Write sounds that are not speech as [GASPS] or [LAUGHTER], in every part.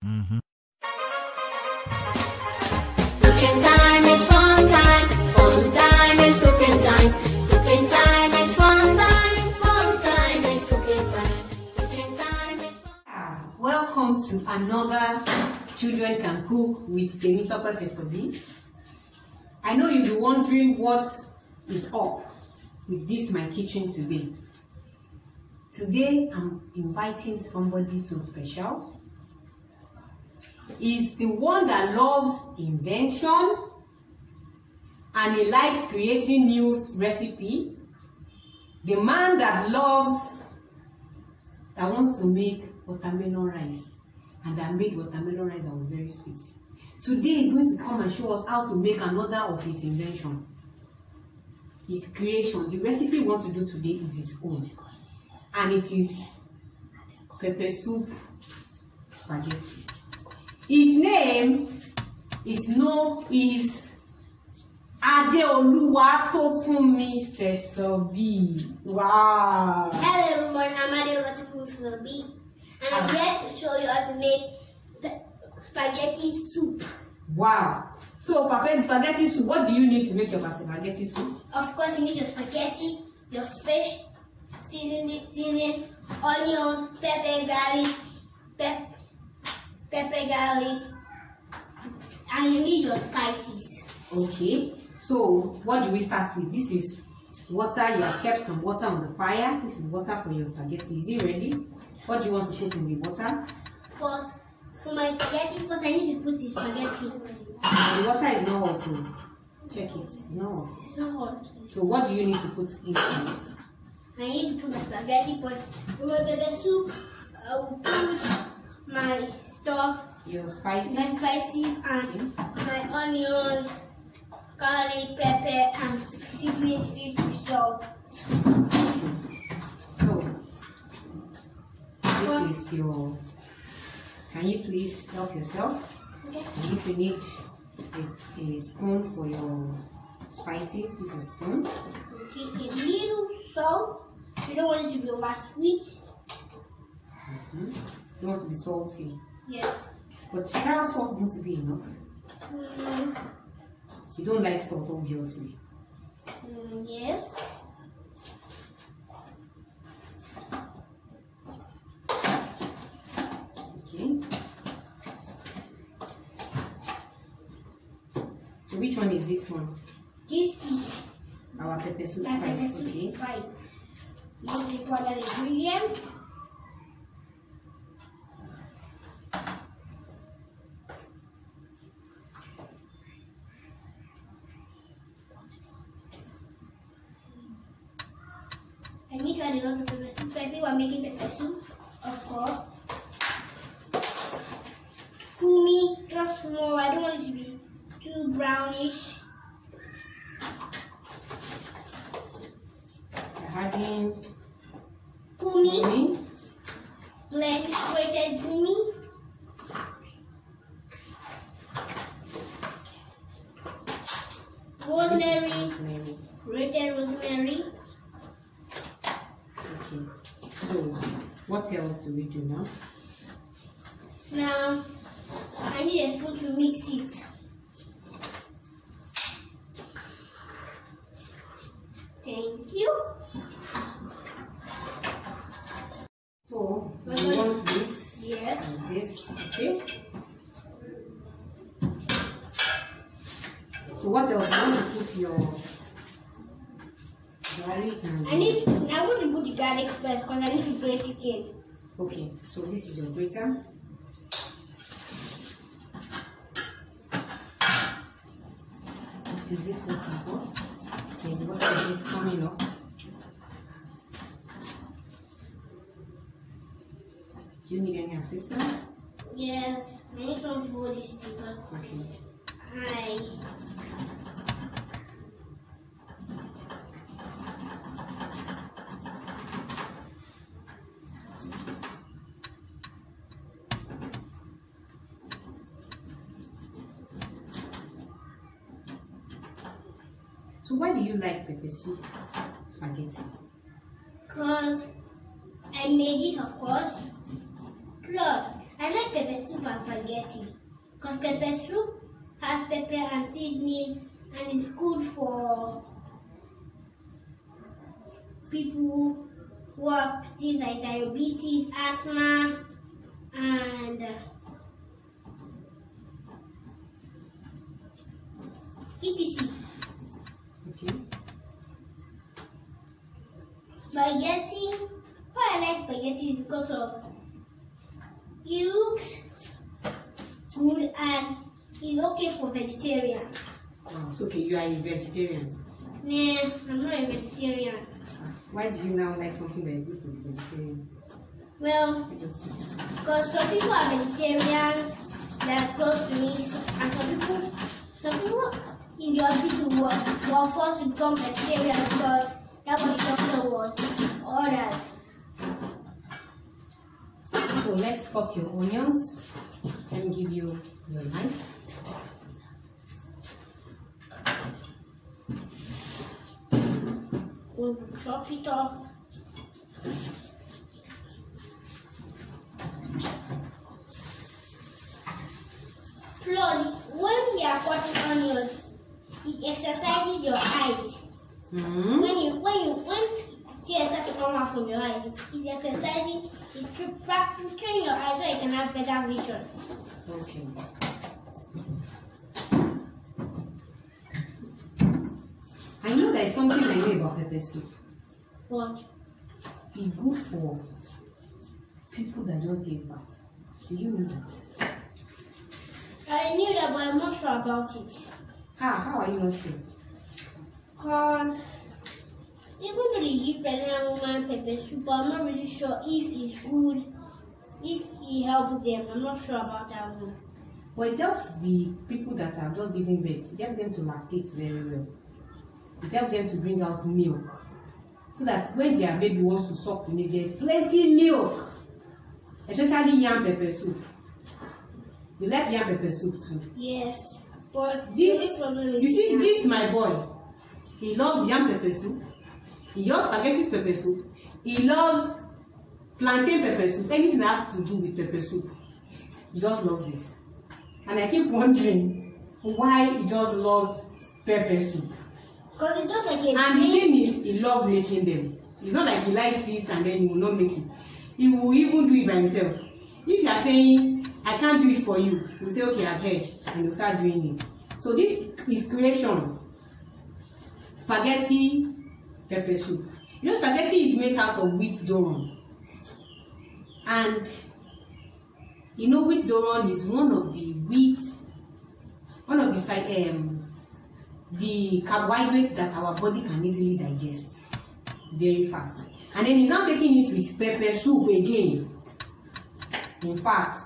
Cooking time is fun time. Fun time is cooking time. Cooking time is fun time. Fun time is cooking time. Cooking time is fun. Ah, Welcome to another Children Can Cook with Temitope Fesobi. I know you'll be wondering what is up with this my kitchen today. Today I'm inviting somebody so special. He's the one that loves invention and he likes creating new recipe. The man that loves that wants to make watermelon rice and that made watermelon rice that was very sweet. Today he's going to come and show us how to make another of his invention. His creation. The recipe we want to do today is his own. And it is pepper soup spaghetti. His name is no is Adeoluwa Tofunmi Fesobi. Wow. Hello everyone, I'm Ade Latifun from the B, and I'm here to show you how to make spaghetti soup. Wow. So, Papa, spaghetti soup, what do you need to make your spaghetti soup? Of course, you need your spaghetti, your fish, seasoning, seasoning, onion, pepper, garlic, pep, pepper, garlic, and you need your spices. Okay. So, what do we start with? This is water. You have kept some water on the fire. This is water for your spaghetti. Is it ready? What do you want to put in the water? First, for my spaghetti, first I need to put the spaghetti. The water is not hot. oh. Check it. Hot. It's not hot. So, what do you need to put in? I need to put my spaghetti, but for my pepper soup, I will put my stuff, Your my spices. spices, and my onions, garlic, pepper, and seasoning fish salt. So, this is your. Can you please help yourself? Okay. And if you need a, a spoon for your spices, this is a spoon. Okay, a little salt. You don't want it to be over sweet. Mhm. You want to be salty. Yes. But how salt to be enough? Mm, You don't like salt, obviously. mm, yes. Okay. So which one is this one? This is Our pepper soup spice. Okay. Right. This is the other ingredient. I don't want it to be too brownish. You're adding Kumi, cumin. blend grated kumi. Rosemary, Rosemary. grated rosemary. Okay. So what else do we do now? Now, I need a spoon to mix it. Thank you. So We're want this Yes. and this, okay? So what else? You want to put your garlic and I need. I want to put the garlic first because I need to grate it in. Okay, so this is your grater. This is this what you got. There's water is coming up. Do you need any assistance? Yes. I need hold this table. Okay. Hi. So why do you like pepper soup spaghetti? Because I made it, of course. Plus, I like pepper soup and spaghetti. Because pepper soup has pepper and seasoning and it's good for people who have things like diabetes, asthma, and uh, etc. Spaghetti. Why I like spaghetti is because of it looks good and it's okay for vegetarian. Ah, wow. So okay, you are a vegetarian. Nah, I'm not a vegetarian. Why do you now like something that is good for the vegetarian? Well, because some people are vegetarians that are close to me, and some people, some people in the hospital were, were forced to become vegetarian because that's what the was orders. So let's cut your onions. Let me give you your knife. We'll chop it off. Plus, when we are cutting onions, it exercises your eyes. Hmm. When you when you when tears start to come out from your eyes, it's, it's exercising, it's tra- practicing training your eyes so you can have better vision. Okay. I know there is something I know about pepper soup. What? It's good for people that just gave birth. Do you know that? I knew that, but I'm not sure about it. How? How are you not sure? Cause even though they give pregnant woman pepper soup, I'm not really sure if it's good, if it helps them. I'm not sure about that one. But it helps the people that are just giving birth. It helps them to lactate very well. It helps them to bring out milk. So that when their baby wants to suck the milk, there's plenty milk. Especially yam pepper soup. You like yam pepper soup too. Yes, but This, you see, this my boy. He loves yam pepper soup. He loves spaghetti pepper soup. He loves plantain pepper soup. Anything that has to do with pepper soup. He just loves it. And I keep wondering why he just loves pepper soup. Cause it's just like a And the thing is, he loves making them. It's not like he likes it and then he will not make it. He will even do it by himself. If you are saying, I can't do it for you, you say, okay, I've heard, and you start doing it. So this is creation. Spaghetti pepper soup. You know, spaghetti is made out of wheat durum. And you know, wheat durum is one of the wheat, one of the um, the carbohydrates that our body can easily digest very fast. And then he's now taking it with pepper soup again. In fact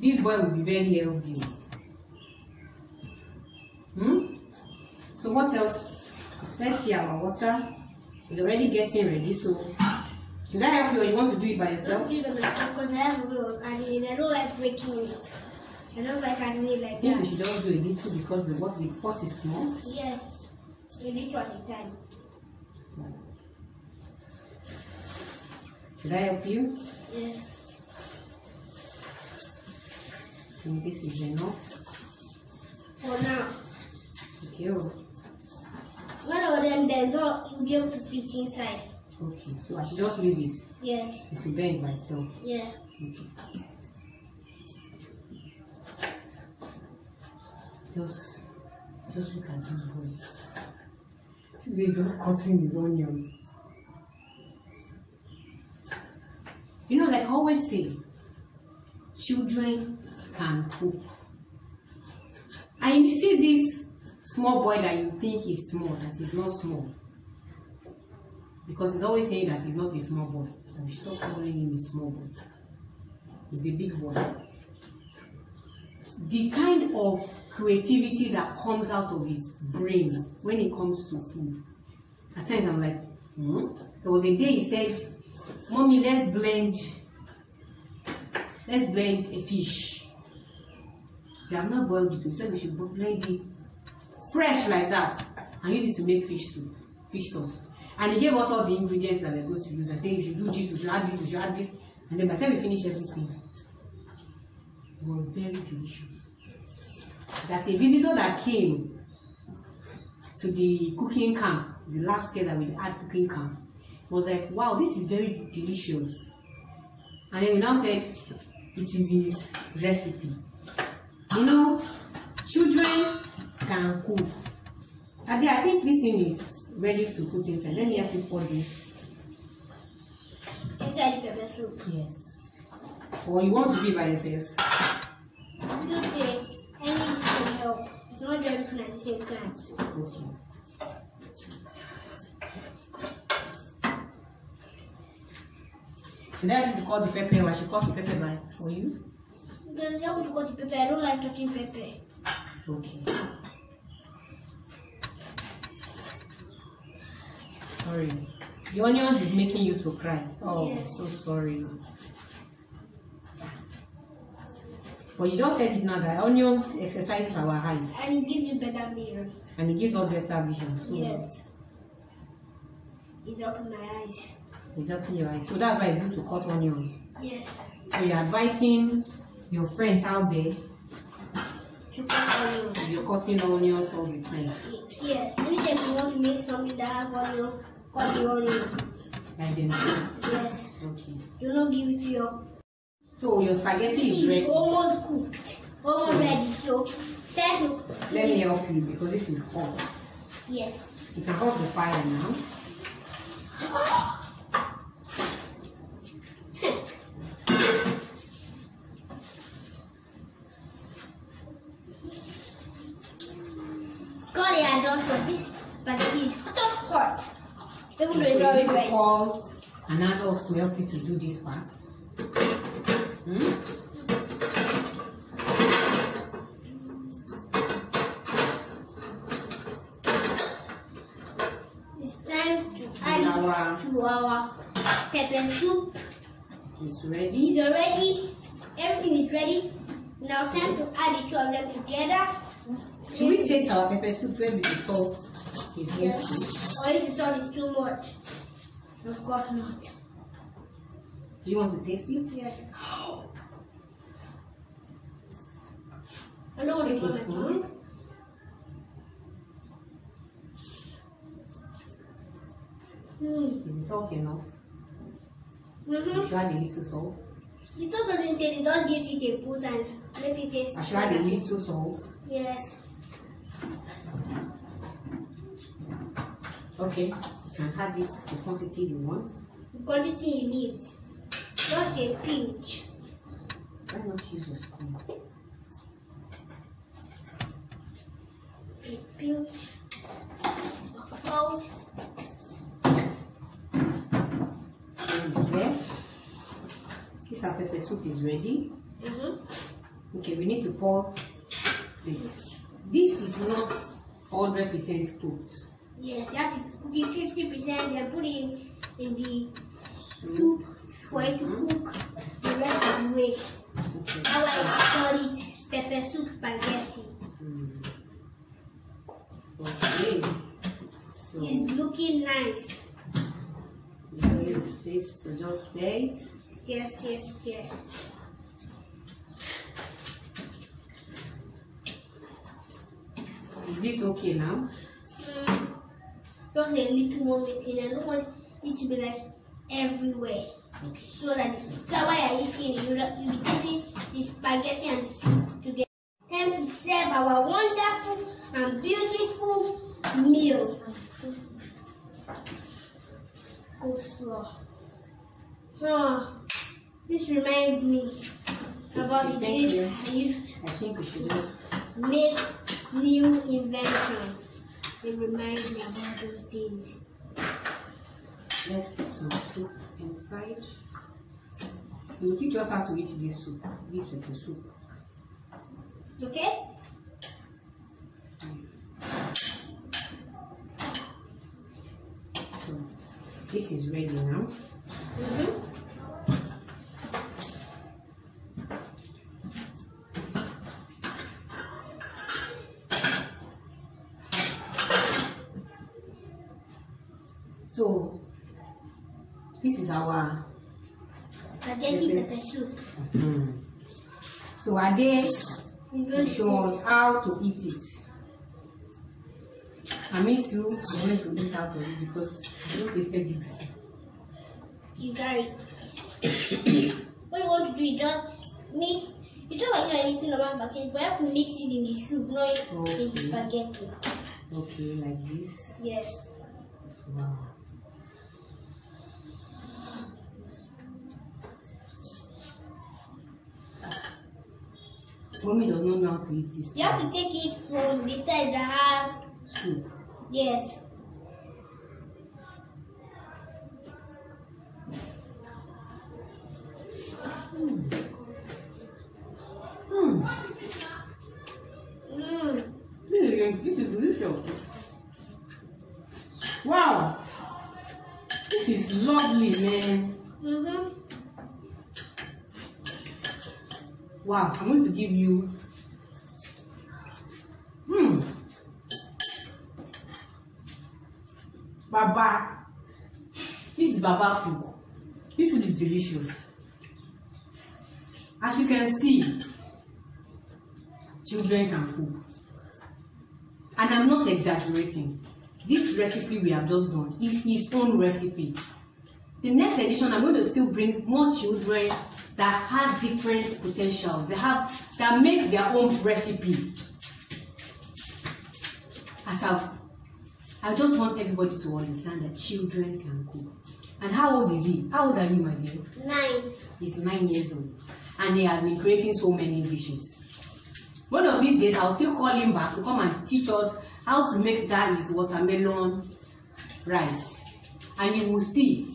this boy will be very healthy. Hmm? So what else? Let's see our water. Is already getting ready so should i help you or you want to do it by yourself do it by myself because I have a way of it. I don't like breaking it. I don't like adding it i like think we should just do a little because the what the pot is small Yes, a little at a time. should i help you Yes. i think this is enough For now. okay oh. One of them, then you'll be able to fit inside. Okay so i should just leave it Yes. it will bend by itself Yeah. Okay. Just, just look at this boy. Way he's just cutting his onions. You know, like I always say, children can cook. And you see this small boy that you think is small, that is not small. Because he's always saying that he's not a small boy. And we stop calling him a small boy. He's a big boy. The kind of creativity that comes out of his brain when it comes to food. At times I'm like, hmm? There was a day he said, Mommy, let's blend, let's blend a fish. We have not boiled it. We said we should blend it fresh like that and use it to make fish soup, fish sauce. And he gave us all the ingredients that we're going to use. I said, we should do this, we should add this, we should add this. And then by the time we finish everything, was very delicious. That a visitor that came to the cooking camp, the last year that we had cooking camp, was like, wow, this is very delicious. And then we now said, it is his recipe. You know, children can cook. Ade, I think this thing is ready to put inside. Let me help you pour this. Inside the pepper soup. Yes. Or you want to be by yourself? You say any can help. It's not everything at the same time. Okay. I have to cut the pepper I should cut the pepper by for you? Then you have to cut the pepper. I don't like touching pepper. Okay. Sorry. The onions is making you to cry. Oh, Yes. so sorry. But you just said it now that onions exercises our eyes And it gives you better vision. and it gives us better vision. So Yes. It's open my eyes. it's helping your eyes. So that's why it's good to cut onions. Yes. So you're advising your friends out there To cut onions. you're cutting onions all the time. Yes. Anytime you want to make something that has onion, cut the onion. Like them. Yes. Okay. Do not give it to your. So your spaghetti is ready. almost cooked. Almost ready. So, thank you. Let me help you because this is hot. Yes. You can hold the fire now. [GASPS] [GASPS] God, yeah, and also this spaghetti is hot, hot. Even though So it's you to call an adult to help you to do these parts. Hmm? It's time to add Our- it to our pepper soup. It's ready. It's already, everything is ready. Now time to add the two of them together. Should we taste our pepper soup when the salt is going Yes. Or if the salt is too much. Of course not. Do you want to taste it? Yes. I don't want to Take put your my spoon. Hmm. Is the salt enough? Mm-hmm. I should add a little salt. The salt doesn't taste, it just gives it a boost and makes it taste. I should add a little salt. Yes. Okay. Can add it the quantity you want. The quantity you need. Just a pinch. Why not use your spoon? A pinch of salt. It's there. This our pepper soup is ready. Mm-hmm. Okay, we need to pour this. This is not 100% cooked. Yes, you have to fifty percent, then put it in the soup for it to cook the rest of the way. Okay. That's why I call it pepper soup spaghetti. Okay. So It's looking nice. use this to just stir it. Stir, stir, stir. Is this okay now? Just a little more mixing. I don't want it to be like everywhere. So that that's why I eating. You you be tasting the spaghetti and the soup together. Time to serve our wonderful and beautiful meal. Coleslaw. Huh. This reminds me about the days. I used I think we should to make new inventions. It reminds me about those days. let's put some soup inside. You teach us how to eat this soup, this pepper soup. Okay? So this is ready now. Mm-hmm. Our Spaghetti pepper soup. Hmm. So Ade He's will going to show us how to eat it. And me too, I'm going to eat out of it because I don't taste it before. You got it. [COUGHS] what you want to do is just mix. It's not like you're eating normal spaghetti, but you have to mix it in the soup, not in Okay. the spaghetti. Okay, like this. Yes. Wow. Mommy does not know how to eat this You have to take it from the side that has soup. yes. Hmm. Mm. This this is delicious. Wow, I'm going to give you. Hmm. Baba. This is Baba cook. This food is delicious. As you can see, children can cook. And I'm not exaggerating. This recipe we have just done is his own recipe. The next edition, I'm going to still bring more children that have different potentials. They have that makes their own recipe. As I, I just want everybody to understand that children can cook. And how old is he? How old are you, my dear? Nine. He's nine years old, and he has been creating so many dishes. One of these days, I'll still call him back to come and teach us how to make that his watermelon rice. And you will see,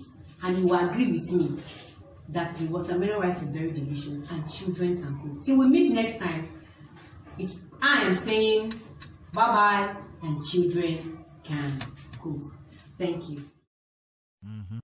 and you will agree with me, that the watermelon rice is very delicious and children can cook. Till we meet next time, it's, I am saying bye-bye and children can cook. Thank you. Mm -hmm.